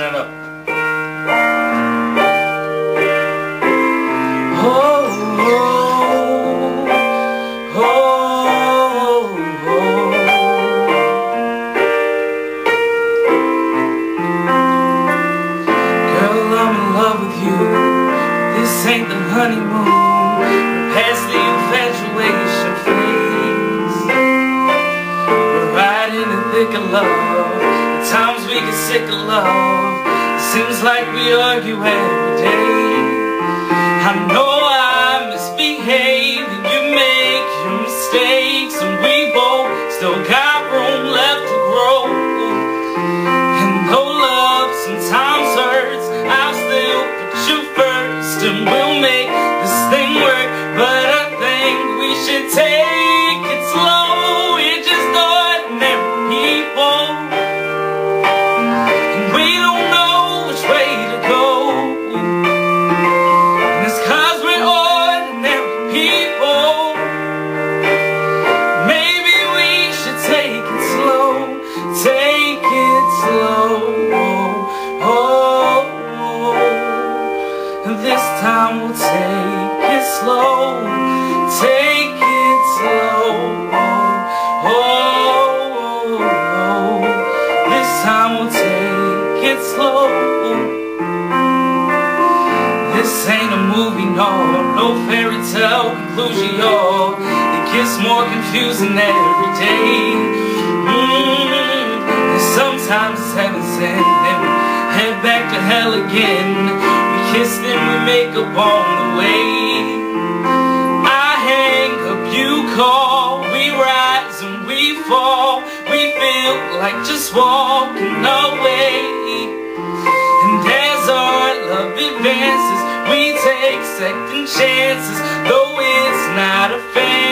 turn up. Oh, oh, oh. Girl, I'm in love with you. This ain't the honeymoon. We're sick of love. Seems like we argue every day. Time we'll take it slow Take it slow oh, oh, oh. This time we'll take it slow this ain't a movie, no, no fairy tale conclusion. It gets more confusing every day. Mm, and sometimes it's heaven sent, then we head back to hell again. Kiss, then we make up on the way. I hang up, you call, we rise and we fall. We feel like just walking away. And as our love advances, we take second chances. Though it's not a fantasy,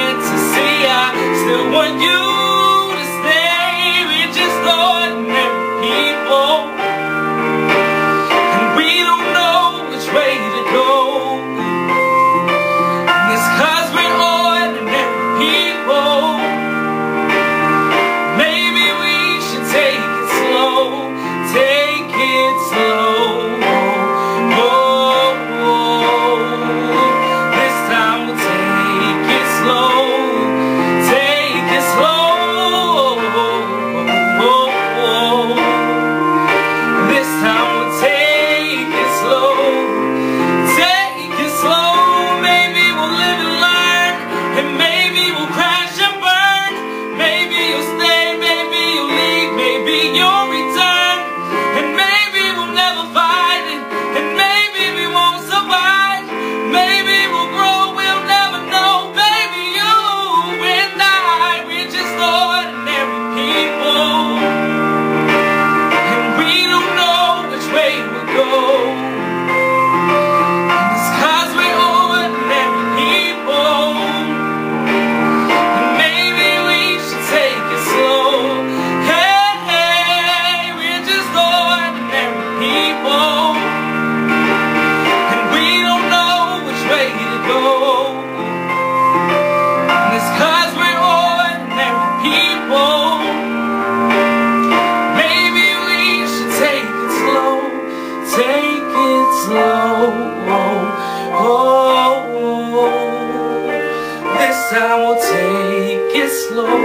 This time we'll take it slow.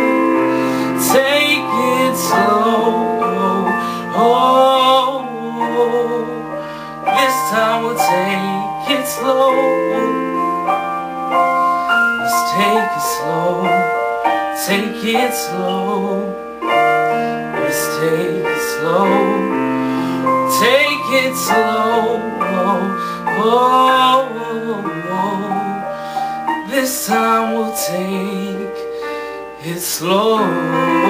Take it slow. Oh, this time we'll take it slow. Let's take it slow. Take it slow. Let's take it slow. Take it slow. Oh, oh, oh. This time we'll take it slow.